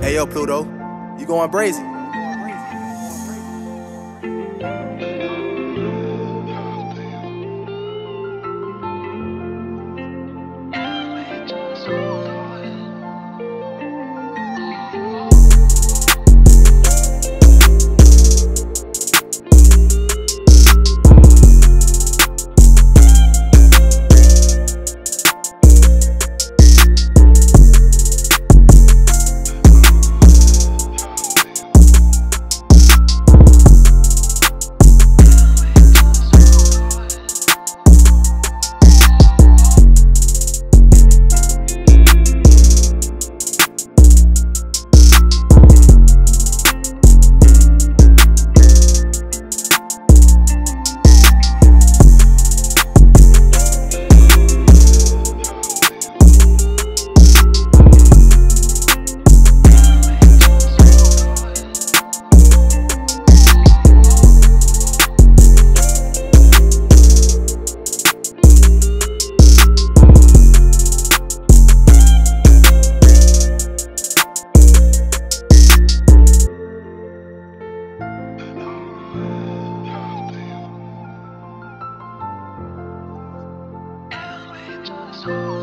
Hey yo, Pluto, you going brazy? 错。